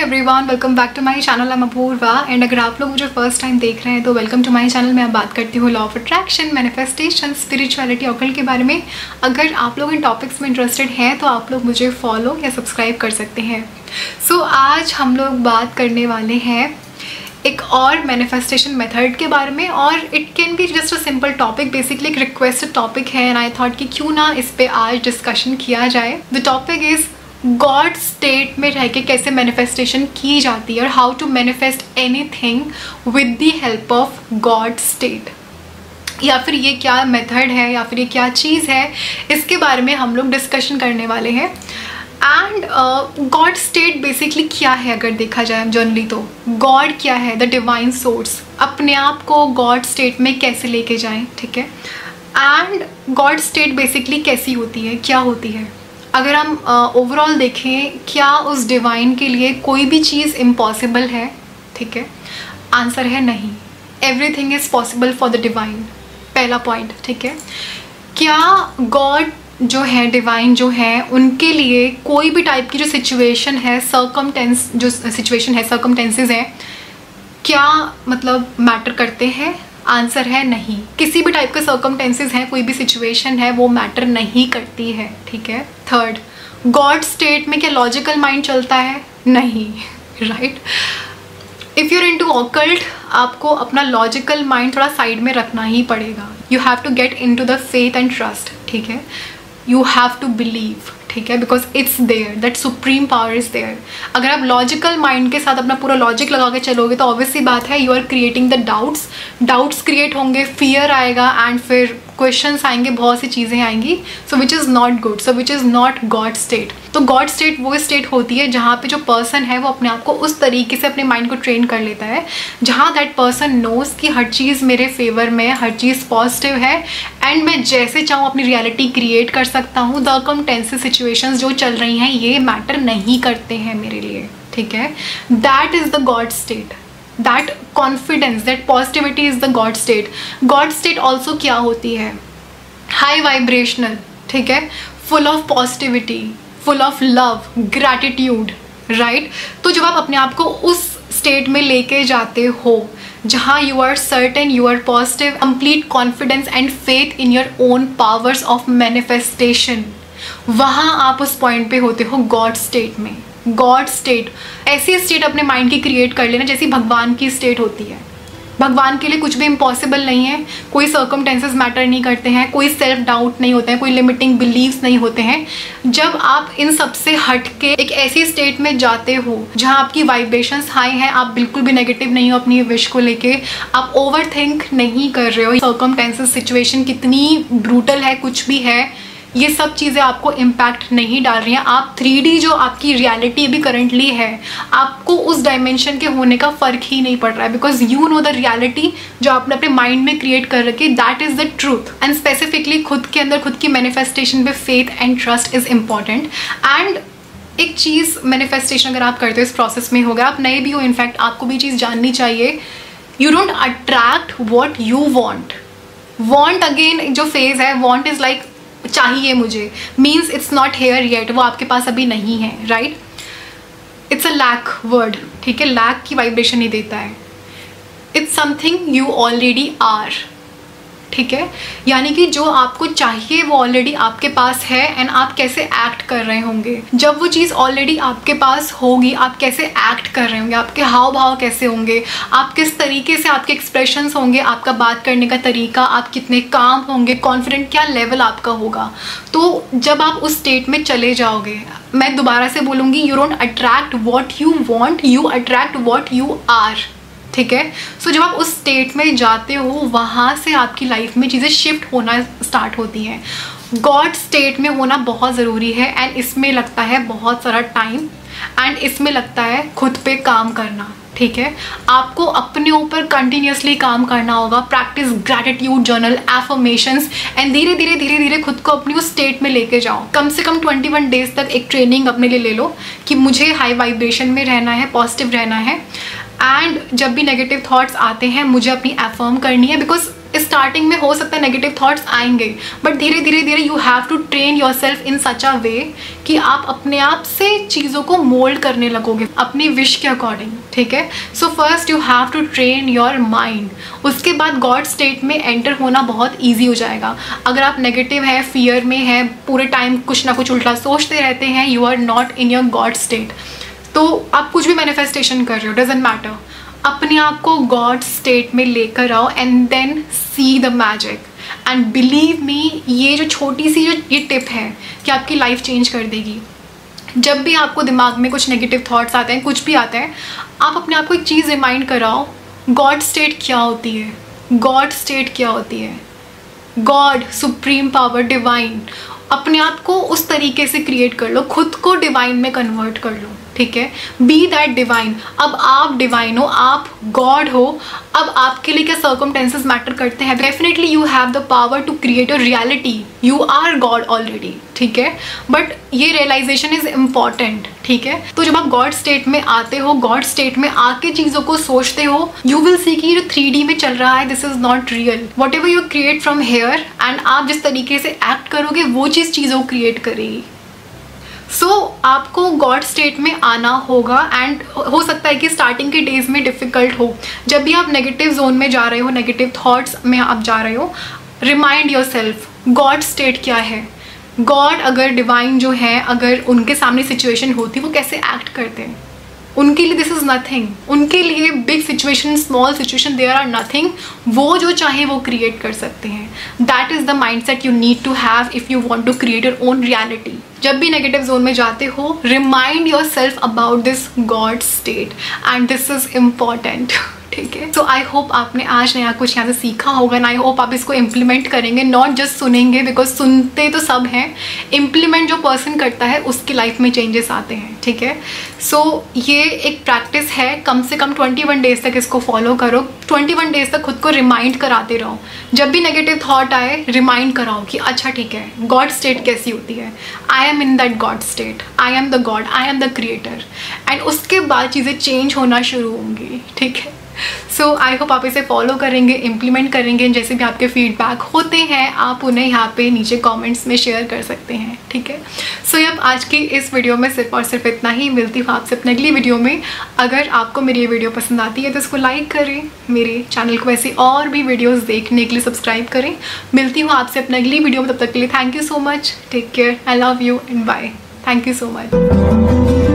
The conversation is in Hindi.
Everyone welcome back to my channel I'm Apoorva and अगर आप लोग मुझे फ़र्स्ट टाइम देख रहे हैं तो वेलकम टू माय चैनल मैं बात करती हूँ law of attraction manifestation spirituality occult के बारे में। अगर आप लोग इन टॉपिक्स में इंटरेस्टेड हैं तो आप लोग मुझे फॉलो या सब्सक्राइब कर सकते हैं। सो so, आज हम लोग बात करने वाले हैं एक और मैनिफेस्टेशन मेथड के बारे में और it can be just a simple topic basically एक रिक्वेस्टेड टॉपिक है एंड आई थॉट कि क्यों ना इस पर आज डिस्कशन किया जाए। The topic is god state में रह के कैसे मैनिफेस्टेशन की जाती है और how to manifest anything with the help of god state या फिर ये क्या मेथड है, या फिर ये क्या चीज़ है, इसके बारे में हम लोग डिस्कशन करने वाले हैं. एंड गॉड स्टेट बेसिकली क्या है अगर देखा जाए जनरली तो? गॉड क्या है? द डिवाइन सोर्स अपने आप को गॉड स्टेट में कैसे लेके जाएँ? ठीक है? एंड गॉड स्टेट बेसिकली कैसी होती है? क्या होती है? अगर हम ओवरऑल देखें, क्या उस डिवाइन के लिए कोई भी चीज़ इम्पॉसिबल है? ठीक है? आंसर है नहीं. Everything is possible for the divine पहला पॉइंट ठीक है? क्या गॉड जो है डिवाइन जो है, उनके लिए कोई भी टाइप की जो सिचुएशन है सर्कमटेंस जो सिचुएशन है सर्कमटेंसेज हैं, क्या मतलब मैटर करते हैं? आंसर है नहीं। किसी भी टाइप के सर्कमटेंसेज हैं, कोई भी सिचुएशन है, वो मैटर नहीं करती है, ठीक है? थर्ड गॉड स्टेट में क्या लॉजिकल माइंड चलता है? नहीं right if you're into occult आपको अपना लॉजिकल माइंड थोड़ा साइड में रखना ही पड़ेगा। You have to get into the faith and trust ठीक है? यू हैव टू बिलीव ठीक है? Because it's there that supreme power is there अगर आप लॉजिकल माइंड के साथ अपना पूरा लॉजिक लगा के चलोगे तो ऑब्वियसली बात है you are creating the doubts doubts create होंगे फियर आएगा एंड फिर क्वेश्चन आएँगे, बहुत सी चीज़ें आएँगी so which is not good so which is not god state तो गॉड स्टेट वो स्टेट होती है जहाँ पे जो पर्सन है वो अपने आप को उस तरीके से अपने माइंड को ट्रेन कर लेता है, जहाँ दैट पर्सन नोज़ कि हर चीज़ मेरे फेवर में हर चीज़ पॉजिटिव है एंड मैं जैसे चाहूँ अपनी रियलिटी क्रिएट कर सकता हूँ। द कम टेंसेस सिचुएशन जो चल रही हैं, ये मैटर नहीं करते हैं मेरे लिए, ठीक है? That is the god state that confidence that positivity is the god state god state also क्या होती है? हाई वाइब्रेशनल ठीक है? Full of positivity full of love gratitude right तो जब आप अपने आप को उस स्टेट में लेके जाते हो, जहाँ you are certain you are positive complete confidence and faith in your own powers of manifestation वहाँ आप उस पॉइंट पे होते हो गॉड स्टेट में। गॉड स्टेट ऐसी स्टेट अपने माइंड की क्रिएट कर लेना जैसी भगवान की स्टेट होती है। भगवान के लिए कुछ भी इम्पॉसिबल नहीं है। कोई सर्कमटेंसेज मैटर नहीं करते हैं, कोई सेल्फ डाउट नहीं होते हैं, कोई लिमिटिंग बिलीव्स नहीं होते हैं। जब आप इन सबसे हट के एक ऐसी स्टेट में जाते हो, जहाँ आपकी वाइब्रेशंस हाई हैं, आप बिल्कुल भी नेगेटिव नहीं हो अपनी विश को लेके, आप ओवर नहीं कर रहे हो। सर्कमटेंसेज सिचुएशन कितनी ब्रूटल है, कुछ भी है ये सब चीज़ें आपको इम्पैक्ट नहीं डाल रही हैं। आप थ्री जो आपकी रियलिटी भी करंटली है, आपको उस डायमेंशन के होने का फ़र्क ही नहीं पड़ रहा है। Because you know the reality जो आपने अपने माइंड में क्रिएट कर रखी that is the truth and specifically खुद के अंदर, खुद की मैनिफेस्टेशन पे faith and trust is important and एक चीज़ मैनिफेस्टेशन अगर आप करते हो, इस प्रोसेस में होगा, आप नए भी हो इनफैक्ट आपको भी चीज़ जाननी चाहिए। You don't attract what you want want again जो फ़ेज़ है वॉन्ट इज़ लाइक चाहिए मुझे। Means it's not here yet वो आपके पास अभी नहीं है right it's a lack word ठीक है? लैक की वाइब्रेशन ही देता है। It's something you already are ठीक है? यानी कि जो आपको चाहिए, वो ऑलरेडी आपके पास है एंड आप कैसे एक्ट कर रहे होंगे? जब वो चीज़ ऑलरेडी आपके पास होगी, आप कैसे एक्ट कर रहे होंगे? आपके हाव भाव कैसे होंगे? आप किस तरीके से आपके एक्सप्रेशन होंगे? आपका बात करने का तरीका, आप कितने काम होंगे? कॉन्फिडेंट क्या लेवल आपका होगा? तो जब आप उस स्टेट में चले जाओगे, मैं दोबारा से बोलूँगी you don't attract what you want you attract what you are ठीक है? सो जब आप उस स्टेट में जाते हो, वहाँ से आपकी लाइफ में चीज़ें शिफ्ट होना स्टार्ट होती हैं। गॉड स्टेट में होना बहुत ज़रूरी है एंड इसमें लगता है बहुत सारा टाइम एंड इसमें लगता है खुद पे काम करना, ठीक है? आपको अपने ऊपर कंटिन्यूसली काम करना होगा। Practice gratitude journal affirmations and धीरे धीरे धीरे धीरे खुद को अपनी उस स्टेट में लेके जाओ। कम से कम 21 डेज़ तक एक ट्रेनिंग अपने लिए ले लो कि मुझे हाई वाइब्रेशन में रहना है पॉजिटिव रहना है। एंड जब भी नेगेटिव थाट्स आते हैं, मुझे अपनी एफर्म करनी है बिकॉज़ स्टार्टिंग में हो सकता है नेगेटिव थॉट्स आएँगे। बट धीरे धीरे धीरे you have to train yourself in such a way कि आप अपने आप से चीज़ों को मोल्ड करने लगोगे, अपनी विश के अकॉर्डिंग ठीक है? So first you have to train your mind उसके बाद गॉड स्टेट में एंटर होना बहुत ईजी हो जाएगा। अगर आप नेगेटिव हैं फियर में हैं, पूरे टाइम कुछ ना कुछ उल्टा सोचते रहते हैं you are not in your god state तो आप कुछ भी मैनिफेस्टेशन कर रहे हो डजेंट मैटर अपने आप को गॉड स्टेट में लेकर आओ and then see the magic and believe me ये जो छोटी सी जो, ये टिप है कि आपकी लाइफ चेंज कर देगी. जब भी आपको दिमाग में कुछ नेगेटिव थॉट्स आते हैं, कुछ भी आते हैं, आप अपने आप को एक चीज़ रिमाइंड कराओ गॉड स्टेट क्या होती है? गॉड स्टेट क्या होती है? गॉड सुप्रीम पावर डिवाइन अपने आप को उस तरीके से क्रिएट कर लो, खुद को डिवाइन में कन्वर्ट कर लो. ठीक है? बी दैट डिवाइन अब आप डिवाइन हो, आप गॉड हो, अब आपके लिए क्या सर्कमटेंसेज मैटर करते हैं? Definitely you have the power to create a reality you are god already ठीक है? बट ये रियलाइजेशन इज़ इंपॉर्टेंट ठीक है? तो जब आप गॉड स्टेट में आते हो गॉड स्टेट में आके चीज़ों को सोचते हो यू विल सी कि जो थ्री डी में चल रहा है this is not real whatever you create from here and आप जिस तरीके से एक्ट करोगे, वो चीज़ चीज़ों को क्रिएट करेगी। सो so, आपको गॉड स्टेट में आना होगा एंड हो सकता है कि स्टार्टिंग के डेज़ में डिफ़िकल्ट हो। जब भी आप नेगेटिव जोन में जा रहे हो नेगेटिव थॉट्स में आप जा रहे हो remind yourself god state क्या है? गॉड अगर डिवाइन जो है अगर उनके सामने सिचुएशन होती वो कैसे एक्ट करते हैं? उनके लिए दिस इज़ नथिंग उनके लिए big situation small situation there are nothing वो जो चाहे वो क्रिएट कर सकते हैं. That is the mindset you need to have if you want to create your own reality जब भी नेगेटिव जोन में जाते हो remind yourself about this god state and this is important ठीक है? सो आई होप आपने आज नया कुछ यहाँ से सीखा होगा एंड आई होप आप इसको इम्प्लीमेंट करेंगे नॉट जस्ट सुनेंगे बिकॉज़ सुनते तो सब हैं। इम्प्लीमेंट जो पर्सन करता है उसकी लाइफ में चेंजेस आते हैं ठीक है? सो so, ये एक प्रैक्टिस है। कम से कम ट्वेंटी वन डेज़ तक इसको फॉलो करो। ट्वेंटी वन डेज़ तक खुद को रिमाइंड कराते रहो। जब भी नेगेटिव थाट आए रिमाइंड कराओ कि अच्छा ठीक है गॉड स्टेट कैसी होती है? I am in that god state I am the god I am the creator and उसके बाद चीज़ें चेंज होना शुरू होंगी ठीक है? सो आई होप आप इसे फॉलो करेंगे इम्प्लीमेंट करेंगे जैसे भी आपके फीडबैक होते हैं आप उन्हें यहाँ पे नीचे कमेंट्स में शेयर कर सकते हैं ठीक है? सो so, अब आज की इस वीडियो में सिर्फ़ और सिर्फ़ इतना ही। मिलती हूँ आपसे अपने अगली वीडियो में। अगर आपको मेरी ये वीडियो पसंद आती है तो इसको लाइक करें। मेरे चैनल को ऐसी और भी वीडियोज़ देखने के लिए सब्सक्राइब करें। मिलती हूँ आपसे अपने अगली वीडियो में। तब तक के लिए thank you so much take care I love you and bye thank you so much